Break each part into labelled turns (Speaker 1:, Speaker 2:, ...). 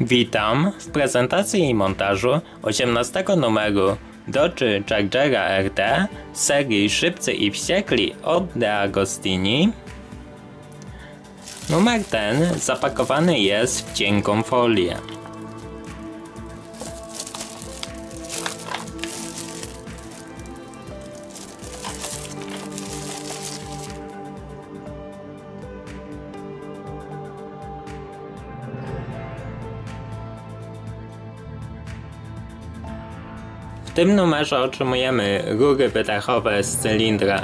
Speaker 1: Witam w prezentacji i montażu 18 numeru Dodge Chargera RT serii Szybcy i Wściekli od De Agostini. Numer ten zapakowany jest w cienką folię. Tym numerze otrzymujemy rury wydechowe z cylindra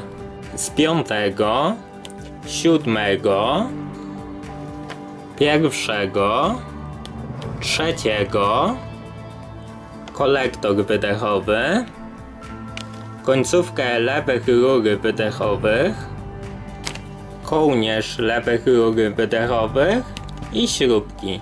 Speaker 1: z piątego, siódmego, pierwszego, trzeciego, kolektor wydechowy, końcówkę lewych rury wydechowych, kołnierz lewych rury wydechowych i śrubki.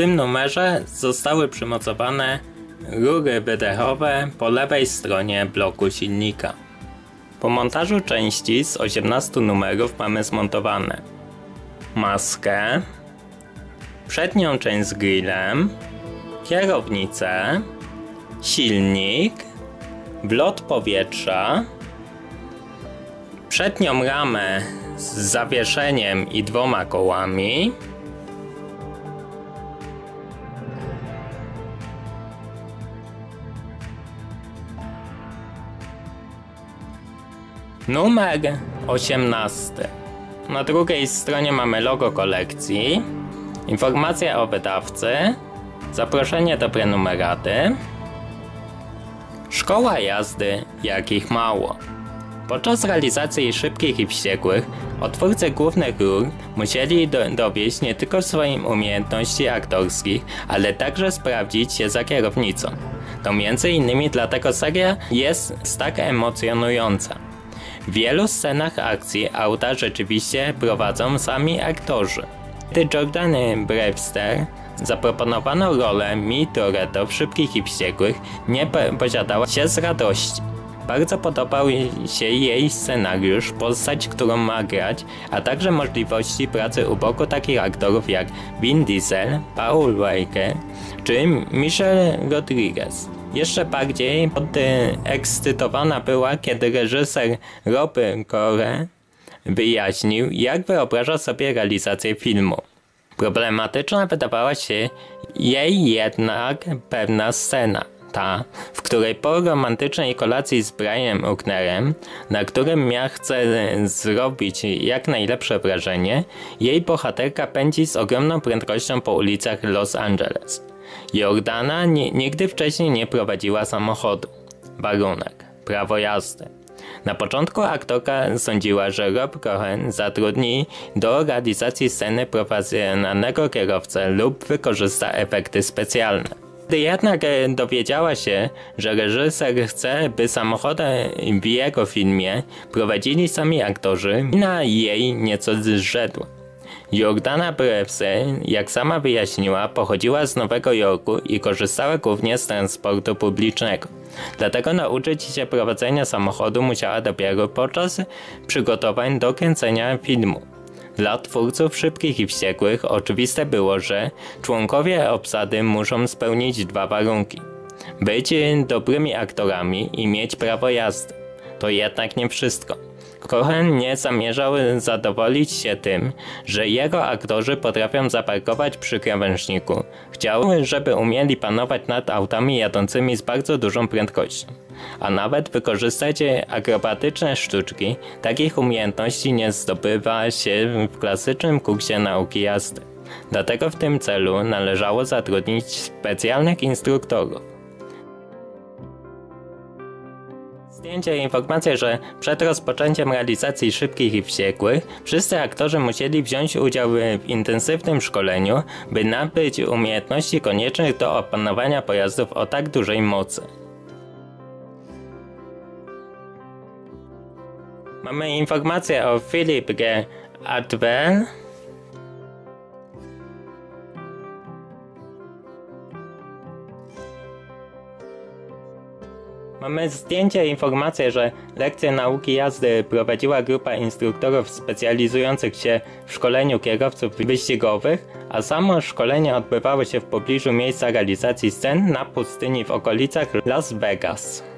Speaker 1: Tym numerze zostały przymocowane rury wydechowe po lewej stronie bloku silnika. Po montażu części z 18 numerów mamy zmontowane maskę, przednią część z grillem, kierownicę, silnik, wlot powietrza, przednią ramę z zawieszeniem i dwoma kołami, Numer 18. Na drugiej stronie mamy logo kolekcji, informacja o wydawcy, zaproszenie do prenumeraty, szkoła jazdy, jakich mało. Podczas realizacji szybkich i wściekłych, otwórcy głównych ról musieli do, dowieść nie tylko swoim umiejętności aktorskich, ale także sprawdzić się za kierownicą. To między innymi dlatego seria jest tak emocjonująca. W wielu scenach akcji auta rzeczywiście prowadzą sami aktorzy. Gdy Jordany Brewster zaproponowano rolę Mi Toretto w Szybkich i Wściekłych, nie posiadała się z radości. Bardzo podobał się jej scenariusz, postać, którą ma grać, a także możliwości pracy u boku takich aktorów jak Vin Diesel, Paul Walker czy Michelle Rodriguez. Jeszcze bardziej podekscytowana była, kiedy reżyser Roby Core wyjaśnił, jak wyobraża sobie realizację filmu. Problematyczna wydawała się jej jednak pewna scena ta, w której po romantycznej kolacji z Brianem Ucknerem, na którym miał chce zrobić jak najlepsze wrażenie, jej bohaterka pędzi z ogromną prędkością po ulicach Los Angeles. Jordana nigdy wcześniej nie prowadziła samochodu. Warunek. Prawo jazdy. Na początku aktorka sądziła, że Rob Cohen zatrudni do realizacji sceny profesjonalnego kierowcę lub wykorzysta efekty specjalne. Gdy jednak e, dowiedziała się, że reżyser chce, by samochody w jego filmie prowadzili sami aktorzy, na jej nieco zrzedła. Jordana Brewster, jak sama wyjaśniła, pochodziła z Nowego Jorku i korzystała głównie z transportu publicznego. Dlatego nauczyć się prowadzenia samochodu musiała dopiero podczas przygotowań do kręcenia filmu. Dla twórców szybkich i wściekłych oczywiste było, że członkowie obsady muszą spełnić dwa warunki. Być dobrymi aktorami i mieć prawo jazdy. To jednak nie wszystko. Cohen nie zamierzał zadowolić się tym, że jego aktorzy potrafią zaparkować przy krawężniku. Chciał, żeby umieli panować nad autami jadącymi z bardzo dużą prędkością. A nawet wykorzystać akrobatyczne sztuczki, takich umiejętności nie zdobywa się w klasycznym kursie nauki jazdy. Dlatego w tym celu należało zatrudnić specjalnych instruktorów. Zdjęcie informacja, że przed rozpoczęciem realizacji Szybkich i Wściekłych wszyscy aktorzy musieli wziąć udział w intensywnym szkoleniu, by nabyć umiejętności koniecznych do opanowania pojazdów o tak dużej mocy. Mamy informację o Philip G. Atwell, Mamy zdjęcie informację, że lekcje nauki jazdy prowadziła grupa instruktorów specjalizujących się w szkoleniu kierowców wyścigowych, a samo szkolenie odbywało się w pobliżu miejsca realizacji scen na pustyni w okolicach Las Vegas.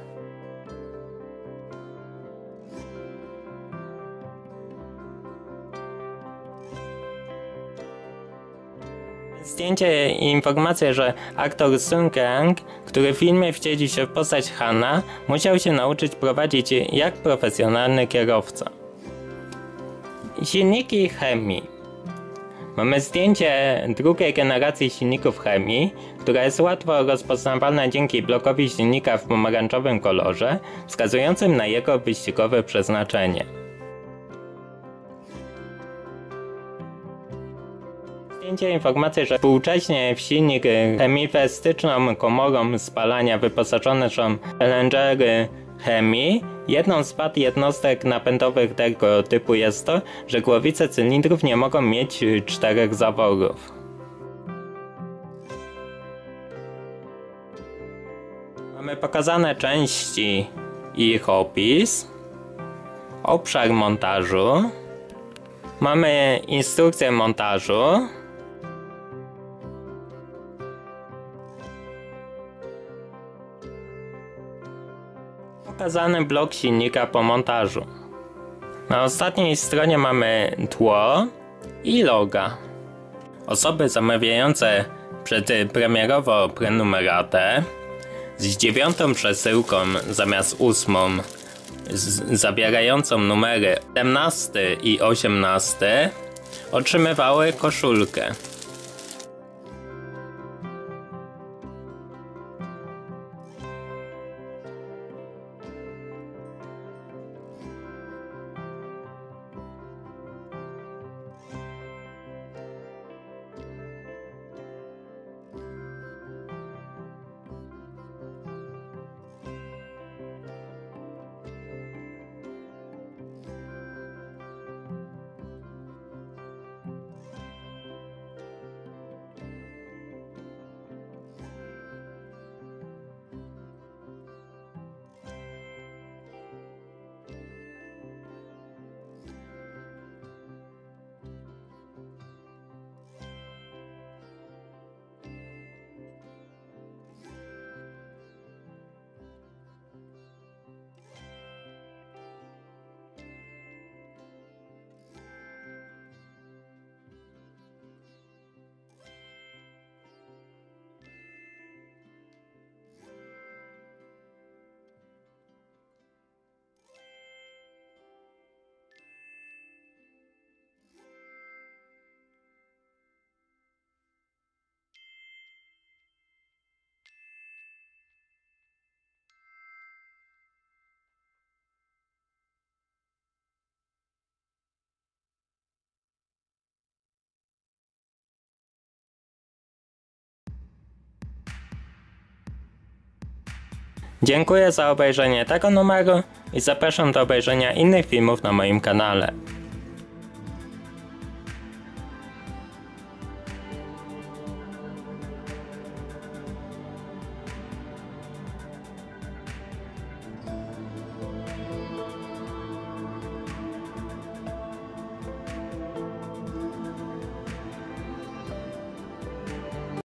Speaker 1: Zdjęcie i informacja, że aktor Sung Kang, który w filmie wcieli się w postać Hanna, musiał się nauczyć prowadzić jak profesjonalny kierowca. Silniki chemii Mamy zdjęcie drugiej generacji silników chemii, która jest łatwo rozpoznawalna dzięki blokowi silnika w pomarańczowym kolorze, wskazującym na jego wyścigowe przeznaczenie. przyjęcie informacji, że współcześnie w silnik chemifestyczną komorą spalania wyposażone są LNGery chemii, Jedną z wad jednostek napędowych tego typu jest to, że głowice cylindrów nie mogą mieć czterech zaworów. Mamy pokazane części ich opis, obszar montażu, mamy instrukcję montażu, pokazany blok silnika po montażu. Na ostatniej stronie mamy tło i loga. Osoby zamawiające przedpremierowo prenumeratę z dziewiątą przesyłką zamiast ósmą z, zawierającą numery 17 i 18 otrzymywały koszulkę. Dziękuję za obejrzenie tego numeru i zapraszam do obejrzenia innych filmów na moim kanale.